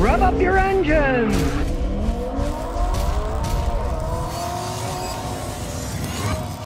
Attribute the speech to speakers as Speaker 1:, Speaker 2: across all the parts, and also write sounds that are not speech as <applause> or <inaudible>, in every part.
Speaker 1: Rev up your engines!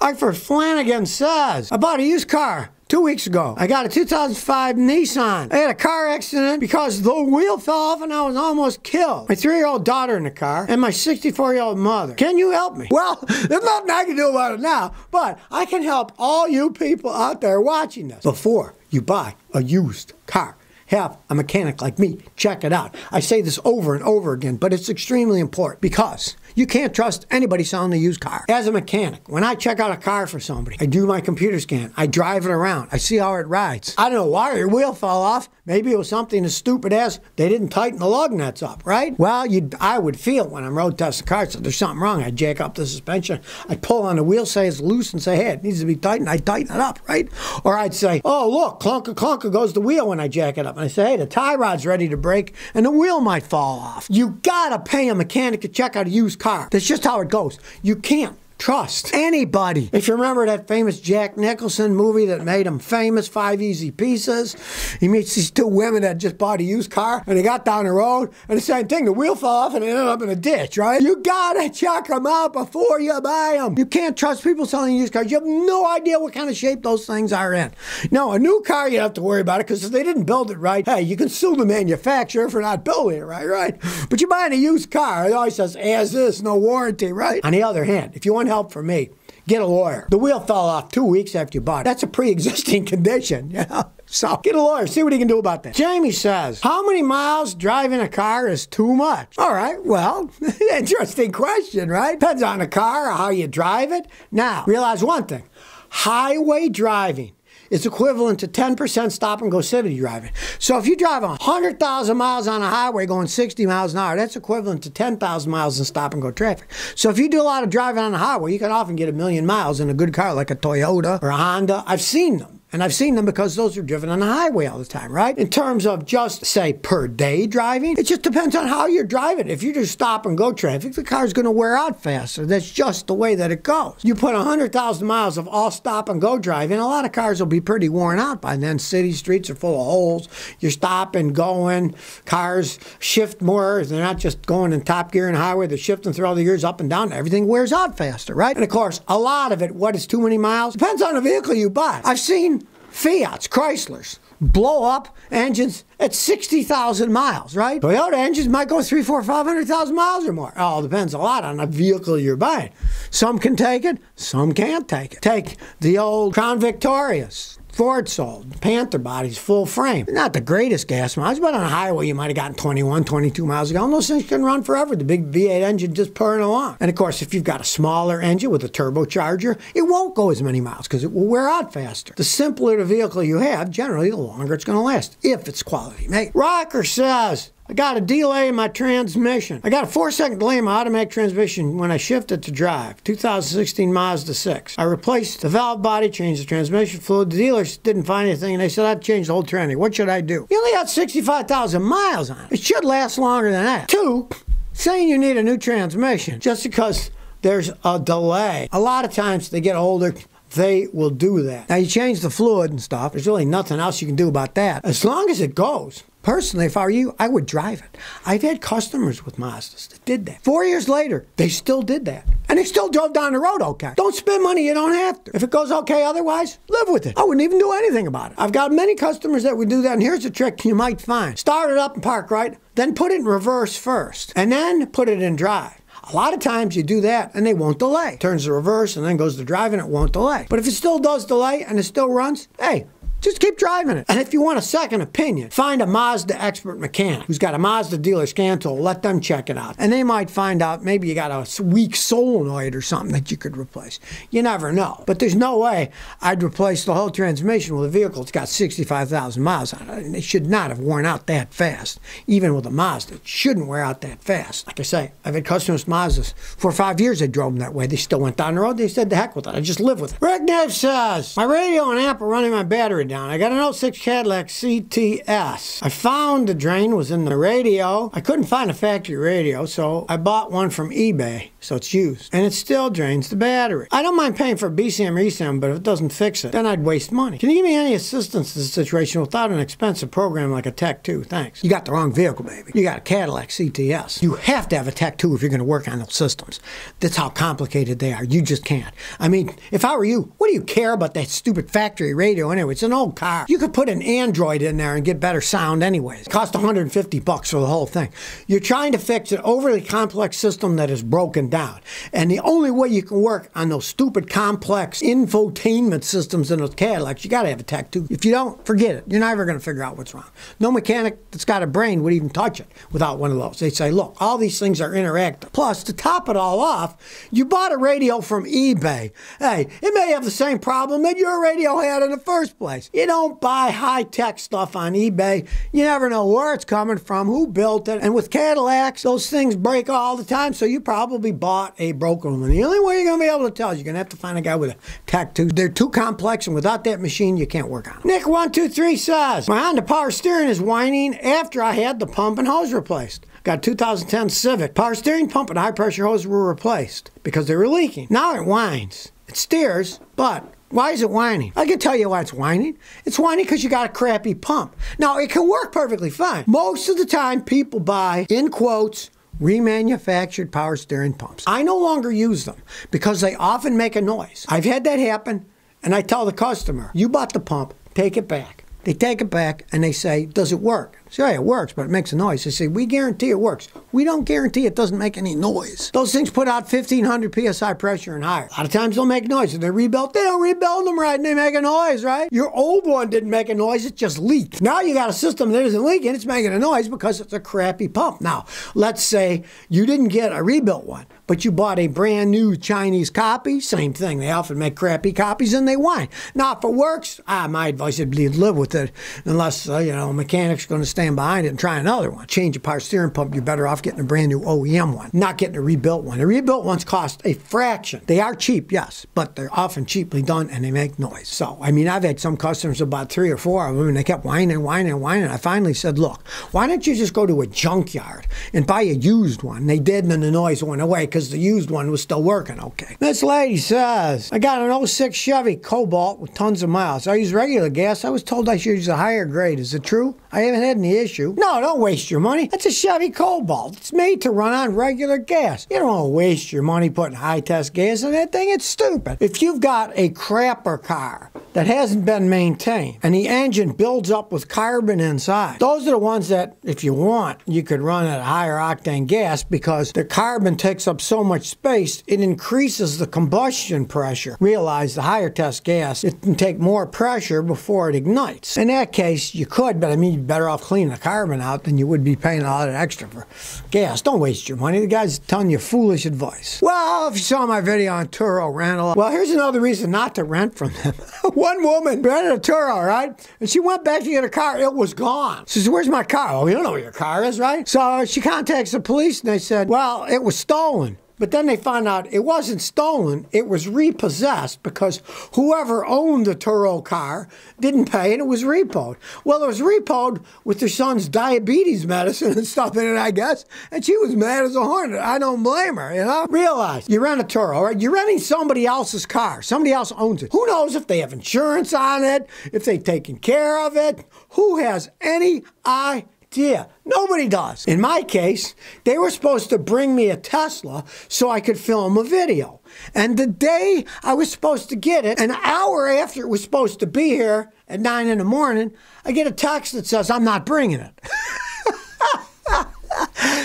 Speaker 2: Eifert Flanagan says, I bought a used car two weeks ago. I got a 2005 Nissan. I had a car accident because the wheel fell off and I was almost killed. My three year old daughter in the car and my 64 year old mother. Can you help me? Well, <laughs> there's nothing I can do about it now, but I can help all you people out there watching this before you buy a used car have a mechanic like me check it out. I say this over and over again, but it's extremely important because you can't trust anybody selling a used car. As a mechanic, when I check out a car for somebody, I do my computer scan, I drive it around, I see how it rides. I don't know why your wheel fell off. Maybe it was something as stupid as they didn't tighten the lug nuts up, right? Well, I would feel when I'm road testing cars that there's something wrong. I'd jack up the suspension, I'd pull on the wheel, say it's loose, and say, hey, it needs to be tightened. I'd tighten it up, right? Or I'd say, oh, look, clunker, clunker goes the wheel when I jack it up. And I say, hey, the tie rod's ready to break and the wheel might fall off. You gotta pay a mechanic to check out a used car. That's just how it goes. You can't trust anybody. If you remember that famous Jack Nicholson movie that made him famous, Five Easy Pieces, he meets these two women that just bought a used car and they got down the road and the same thing, the wheel fell off and it ended up in a ditch, right? You gotta check them out before you buy them. You can't trust people selling used cars. You have no idea what kind of shape those things are in. No, a new car, you have to worry about it because if they didn't build it right, hey, you can sue the manufacturer for not building it right, right? But you're buying a used car, it always says as is, no warranty, right? On the other hand, if you want help for me, get a lawyer. The wheel fell off two weeks after you bought it. That's a pre-existing <laughs> condition, you know? So get a lawyer, see what he can do about that. Jamie says, How many miles driving a car is too much? All right, well, <laughs> interesting question, right? Depends on the car or how you drive it. Now, realize one thing highway driving is equivalent to 10% stop and go city driving. So if you drive 100,000 miles on a highway going 60 miles an hour, that's equivalent to 10,000 miles in stop and go traffic. So if you do a lot of driving on the highway, you can often get a million miles in a good car like a Toyota or a Honda. I've seen them. And I've seen them because those are driven on the highway all the time, right? In terms of just, say, per day driving, it just depends on how you're driving. If you just stop and go traffic, the car's going to wear out faster. That's just the way that it goes. You put 100,000 miles of all stop and go driving, a lot of cars will be pretty worn out by then. City streets are full of holes. You're stopping, going. Cars shift more. They're not just going in top gear and highway, they're shifting through all the gears up and down. Everything wears out faster, right? And of course, a lot of it, what is too many miles? Depends on the vehicle you buy. I've seen Fiats, Chryslers, blow up engines at 60,000 miles, right? Toyota engines might go three, four, 500,000 miles or more. It all depends a lot on the vehicle you're buying. Some can take it, some can't take it. Take the old Crown Victorias. Ford sold. Panther bodies, full frame. Not the greatest gas mileage, but on a highway you might have gotten 21, 22 miles ago. And those things can run forever. The big V8 engine just purring along. And of course, if you've got a smaller engine with a turbocharger, it won't go as many miles because it will wear out faster. The simpler the vehicle you have, generally, the longer it's going to last, if it's quality made. Rocker says, I got a delay in my transmission. I got a four second delay in my automatic transmission when I shifted to drive. 2016 Mazda 6. I replaced the valve body, changed the transmission fluid. The dealers didn't find anything and they said I'd change the whole tranny. What should I do? You only got 65,000 miles on it. It should last longer than that. Two, saying you need a new transmission just because there's a delay. A lot of times they get older, they will do that. Now you change the fluid and stuff. There's really nothing else you can do about that. As long as it goes. Personally, if I were you, I would drive it. I've had customers with Mazdas that did that. Four years later, they still did that. And they still drove down the road okay. Don't spend money you don't have to. If it goes okay otherwise, live with it. I wouldn't even do anything about it. I've got many customers that would do that, and here's a trick you might find. Start it up and park right, then put it in reverse first, and then put it in drive. A lot of times you do that and they won't delay. Turns the reverse and then goes to drive and it won't delay. But if it still does delay and it still runs, hey, just keep driving it. And if you want a second opinion, find a Mazda expert mechanic who's got a Mazda dealer scan tool. Let them check it out. And they might find out maybe you got a weak solenoid or something that you could replace. You never know. But there's no way I'd replace the whole transmission with a vehicle that's got 65,000 miles on it. And it should not have worn out that fast. Even with a Mazda, it shouldn't wear out that fast. Like I say, I've had customers Mazdas for five years. They drove them that way. They still went down the road. They said, the heck with it. I just live with it. Rick Neff says, my radio and amp are running my battery down. Down. I got an 06 Cadillac CTS. I found the drain was in the radio. I couldn't find a factory radio, so I bought one from eBay, so it's used. And it still drains the battery. I don't mind paying for BCM RECM, but if it doesn't fix it, then I'd waste money. Can you give me any assistance in this situation without an expensive program like a Tech 2? Thanks. You got the wrong vehicle, baby. You got a Cadillac CTS. You have to have a Tech 2 if you're going to work on those systems. That's how complicated they are. You just can't. I mean, if I were you, what do you care about that stupid factory radio anyway? It's an old car. You could put an Android in there and get better sound anyways. It costs 150 bucks for the whole thing. You're trying to fix an overly complex system that is broken down. And the only way you can work on those stupid complex infotainment systems in those Cadillacs, you got to have a Tech 2. If you don't, forget it. You're never going to figure out what's wrong. No mechanic that's got a brain would even touch it without one of those. They say, look, all these things are interactive. Plus, to top it all off, you bought a radio from eBay. Hey, it may have the same problem that your radio had in the first place. You don't buy high tech stuff on eBay. You never know where it's coming from, who built it. And with Cadillacs, those things break all the time, so you probably bought a broken one. The only way you're going to be able to tell is you're going to have to find a guy with a 2. They're too complex, and without that machine, you can't work on them. Nick123 says, My Honda power steering is whining after I had the pump and hose replaced. Got 2010 Civic. Power steering pump and high pressure hose were replaced because they were leaking. Now it whines. It steers, but why is it whining? I can tell you why it's whining. It's whining because you got a crappy pump. Now, it can work perfectly fine. Most of the time, people buy, in quotes, remanufactured power steering pumps. I no longer use them because they often make a noise. I've had that happen, and I tell the customer, you bought the pump, take it back. They take it back and they say, does it work? Sure, it works, but it makes a noise. They say, we guarantee it works. We don't guarantee it doesn't make any noise. Those things put out 1,500 psi pressure and higher. A lot of times they'll make noise. If they're rebuilt, they don't rebuild them right and they make a noise, right? Your old one didn't make a noise, it just leaked. Now you got a system that isn't leaking, it's making a noise because it's a crappy pump. Now, let's say you didn't get a rebuilt one but you bought a brand new Chinese copy, same thing. They often make crappy copies and they whine. Now, if it works, ah, my advice would be live with it, unless uh, you know a mechanic's going to stand behind it and try another one. Change a power steering pump, you're better off getting a brand new OEM one, not getting a rebuilt one. The rebuilt ones cost a fraction. They are cheap, yes, but they're often cheaply done and they make noise. So, I mean, I've had some customers about three or four of them, and they kept whining, whining, whining. I finally said, look, why don't you just go to a junkyard and buy a used one? They did, and the noise went away because the used one was still working okay. This lady says, I got an 06 Chevy Cobalt with tons of miles. I use regular gas. I was told I use a higher grade. Is it true? I haven't had any issue. No, don't waste your money. That's a Chevy Cobalt. It's made to run on regular gas. You don't want to waste your money putting high test gas in that thing. It's stupid. If you've got a crapper car that hasn't been maintained and the engine builds up with carbon inside, those are the ones that, if you want, you could run at a higher octane gas because the carbon takes up so much space, it increases the combustion pressure. Realize the higher test gas, it can take more pressure before it ignites. In that case, you could, but I mean, you're better off cleaning the carbon out than you would be paying a lot of extra for gas. Don't waste your money. The guy's telling you foolish advice. Well, if you saw my video on Turo rental, well, here's another reason not to rent from them. <laughs> One woman rented a Turo, right? And she went back to get her car. It was gone. She says, Where's my car? Oh, you don't know where your car is, right? So she contacts the police and they said, Well, it was stolen. But then they found out it wasn't stolen, it was repossessed because whoever owned the Turo car didn't pay and it was repoed. Well, it was repoed with their son's diabetes medicine and stuff in it, I guess, and she was mad as a hornet. I don't blame her, you know? Realize you rent a Turo, right? You're renting somebody else's car, somebody else owns it. Who knows if they have insurance on it, if they've taken care of it? Who has any idea? Idea. Nobody does. In my case, they were supposed to bring me a Tesla so I could film a video. And the day I was supposed to get it, an hour after it was supposed to be here at 9 in the morning, I get a text that says, I'm not bringing it. <laughs>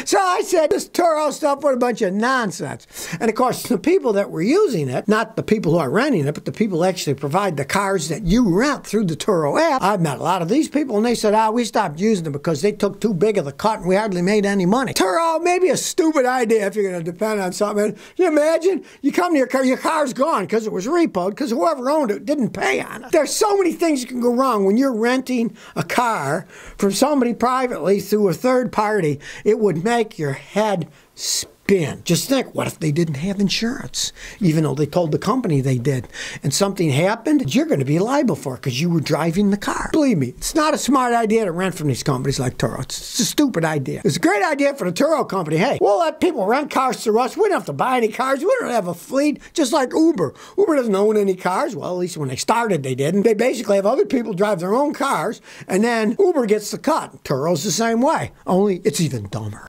Speaker 2: so I said, this Turo stuff was a bunch of nonsense. And of course, the people that were using it, not the people who are renting it, but the people actually provide the cars that you rent through the Turo app, I've met a lot of these people and they said, ah, we stopped using them because they took too big of the cut and we hardly made any money. Turo, maybe a stupid idea if you're going to depend on something. You imagine you come to your car, your car's gone because it was repoed because whoever owned it didn't pay on it. There's so many things that can go wrong when you're renting a car from somebody privately through a third party. It would make your head spin. Just think, what if they didn't have insurance, even though they told the company they did, and something happened? You're going to be liable for it because you were driving the car. Believe me, it's not a smart idea to rent from these companies like Turo. It's, it's a stupid idea. It's a great idea for the Turo company. Hey, we'll let people rent cars through us. We don't have to buy any cars. We don't have a fleet, just like Uber. Uber doesn't own any cars. Well, at least when they started, they didn't. They basically have other people drive their own cars, and then Uber gets the cut. Turo's the same way, only it's even dumber.